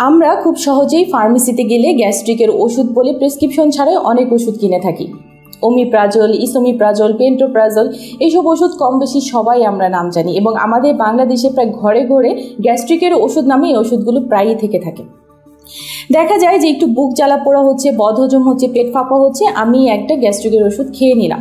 আমরা খুব সহজেই ফার্মেসিতে গেলে গ্যাস্ট্রিকের ওষুধ বলে প্রেসক্রিপশন ছাড়াই অনেক ওষুধ কিনে থাকি। ওমিপ্রাজল ইসোমিপ্রাজল পেন্টোপ্রাজল এইসব ওষুধ কম বেশি সবাই আমরা নাম জানি এবং আমাদের বাংলাদেশে প্রায় ঘরে ঘরে গ্যাস্ট্রিকের ওষুধ নামে এই ওষুধগুলো প্রায়ই থেকে থাকে। দেখা যায় যে একটু বুক জ্বালা পোড়া হচ্ছে, বদহজম হচ্ছে, পেট ফাঁপা হচ্ছে, আমি একটা গ্যাস্ট্রিকের ওষুধ খেয়ে নিলাম।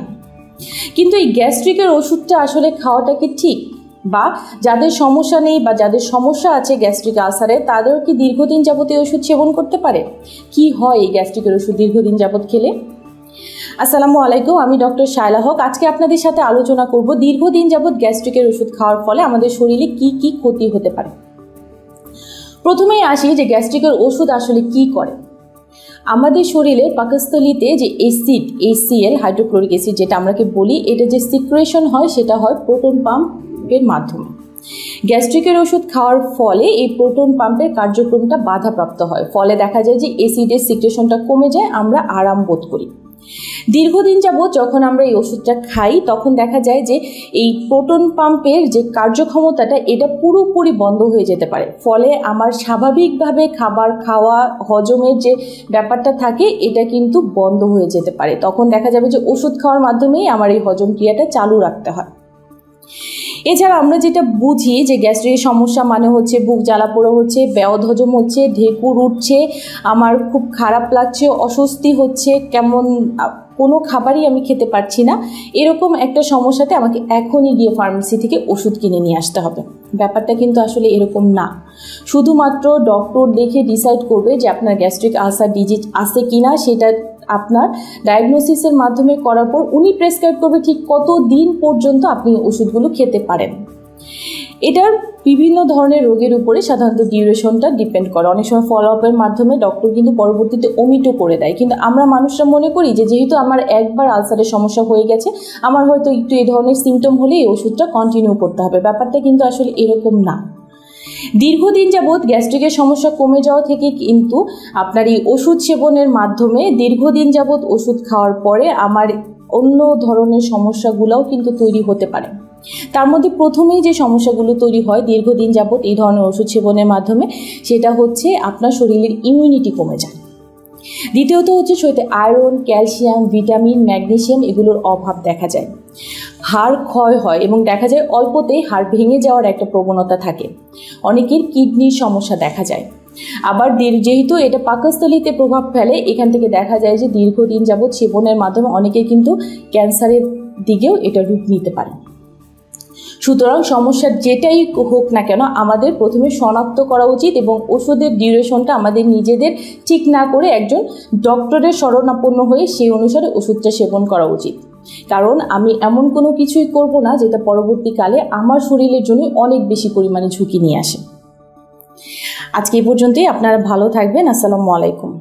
কিন্তু এই গ্যাস্ট্রিকের ওষুধটা আসলে খাওয়াটা কি ঠিক? বা যাদের সমস্যা নেই বা যাদের সমস্যা আছে গ্যাস্ট্রিক আলসারে, তাদেরও কি দীর্ঘদিন যাবত এই ওষুধ সেবন করতে পারে? কি হয় এই গ্যাস্ট্রিকের ওষুধ দীর্ঘদিন যাবত খেলে? আসসালামু আলাইকুম, আমি ডক্টর শায়লা হক। আজকে আপনাদের সাথে আলোচনা করব দীর্ঘদিন যাবত গ্যাস্ট্রিকের ওষুধ খাওয়ার ফলে আমাদের শরীরে কি কি ক্ষতি হতে পারে। প্রথমেই আসি যে গ্যাস্ট্রিকের ওষুধ আসলে কি করে। আমাদের শরীরে পাকস্থলিতে যে এসিড এসিএল হাইড্রোক্লোরিক অ্যাসিড যেটা আমরাকে বলি, এটা যে সিক্রেশন হয় সেটা হয় প্রোটন পাম্পের মাধ্যমে। গ্যাস্ট্রিকের ওষুধ খাওয়ার ফলে এই প্রোটন পাম্পের কার্যক্রমটা বাধাপ্রাপ্ত হয়। ফলে দেখা যায় যে এসিডের সিক্রেশনটা কমে যায়, আমরা আরাম বোধ করি। দীর্ঘদিন যাবৎ যখন আমরা এই ওষুধটা খাই, তখন দেখা যায় যে এই প্রোটন পাম্পের যে কার্যক্ষমতাটা, এটা পুরোপুরি বন্ধ হয়ে যেতে পারে। ফলে আমার স্বাভাবিকভাবে খাবার খাওয়া হজমের যে ব্যাপারটা থাকে, এটা কিন্তু বন্ধ হয়ে যেতে পারে। তখন দেখা যাবে যে ওষুধ খাওয়ার মাধ্যমেই আমার এই হজম ক্রিয়াটা চালু রাখতে হয়। এছাড়া আমরা যেটা বুঝি যে গ্যাস্ট্রিকের সমস্যা মানে হচ্ছে বুক জ্বালা পোড়া হচ্ছে ব্যাধ হজম হচ্ছে, ঢেকুর উঠছে, আমার খুব খারাপ লাগছে, অস্বস্তি হচ্ছে, কেমন কোনো খাবারই আমি খেতে পারছি না। এরকম একটা সমস্যাতে আমাকে এখনই গিয়ে ফার্মেসি থেকে ওষুধ কিনে নিয়ে আসতে হবে। ব্যাপারটা কিন্তু আসলে এরকম না। শুধুমাত্র ডক্টর দেখে ডিসাইড করবে যে আপনার গ্যাস্ট্রিক আলসার ডিজিজ আছে কি না সেটা আপনার ডায়াগনোসিসের মাধ্যমে করার পর উনি প্রেসক্রাইব করবে ঠিক কত দিন পর্যন্ত আপনি ওষুধগুলো খেতে পারেন। এটার বিভিন্ন ধরনের রোগের উপরে সাধারণত ডিউরেশনটা ডিপেন্ড করে। অনেক সময় ফলো আপের মাধ্যমে ডক্টর কিন্তু পরবর্তীতে ওমিটও করে দেয়। কিন্তু আমরা মানুষরা মনে করি যে, যেহেতু আমার একবার আলসারের সমস্যা হয়ে গেছে, আমার হয়তো একটু এই ধরনের সিমটম হলে এই ওষুধটা কন্টিনিউ করতে হবে। ব্যাপারটা কিন্তু আসলে এরকম না। দীর্ঘদিন যাবৎ গ্যাস্ট্রিকের সমস্যা কমে যাওয়া থেকে কিন্তু আপনার এই ওষুধ সেবনের মাধ্যমে দীর্ঘদিন যাবৎ ওষুধ খাওয়ার পরে আমার অন্য ধরনের সমস্যাগুলোও কিন্তু তৈরি হতে পারে। তার মধ্যে প্রথমেই যে সমস্যাগুলো তৈরি হয় দীর্ঘদিন যাবৎ এই ধরনের ওষুধ সেবনের মাধ্যমে, সেটা হচ্ছে আপনার শরীরের ইমিউনিটি কমে যায়। দ্বিতীয়ত হচ্ছে শরীরে আয়রন ক্যালসিয়াম ভিটামিন ম্যাগনেশিয়াম এগুলোর অভাব দেখা যায়। হাড় ক্ষয় হয় এবং দেখা যায় অল্পতেই হাড় ভেঙে যাওয়ার একটা প্রবণতা থাকে। অনেকের কিডনির সমস্যা দেখা যায়। আবার যেহেতু এটা পাকস্থলিতে প্রভাব ফেলে, এখান থেকে দেখা যায় যে দীর্ঘদিন যাবৎ সেবনের মাধ্যমে অনেকে কিন্তু ক্যান্সারের দিকেও এটা রূপ নিতে পারে। সুতরাং সমস্যা যেটাই হোক না কেন, আমাদের প্রথমে শনাক্ত করা উচিত এবং ওষুধের ডিউরেশনটা আমাদের নিজেদের ঠিক না করে একজন ডক্টরের শরণাপন্ন হয়ে সেই অনুসারে ওষুধটা সেবন করা উচিত। কারণ আমি এমন কোনো কিছুই করব না যেটা পরবর্তীকালে আমার শরীরের জন্য অনেক বেশি পরিমাণে ঝুঁকি নিয়ে আসে। আজকে এই পর্যন্তই, আপনারা ভালো থাকবেন, আসসালামু আলাইকুম।